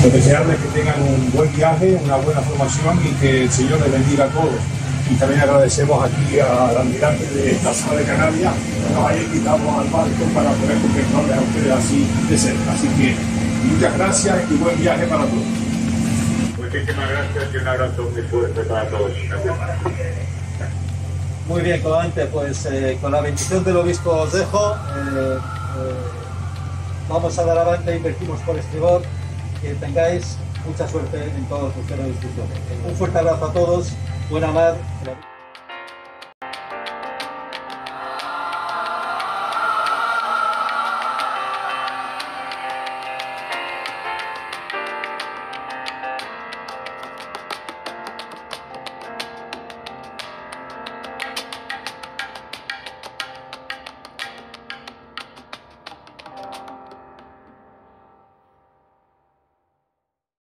Pues desearles que tengan un buen viaje, una buena formación y que el Señor les bendiga a todos. Y también agradecemos aquí al almirante de esta sala de Canarias que nos haya invitado al barco para poder contemplarles a ustedes así de cerca. Así que muchas gracias y buen viaje para todos. Muchísimas gracias y un abrazo muy fuerte para todos. Muy bien, comandante, pues eh, con la bendición del obispo os dejo. eh, eh, vamos a dar avante, invertimos por estribor. Que tengáis mucha suerte en todos vuestros discusiones. Un fuerte abrazo a todos, buena mar.